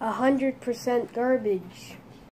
hundred percent garbage.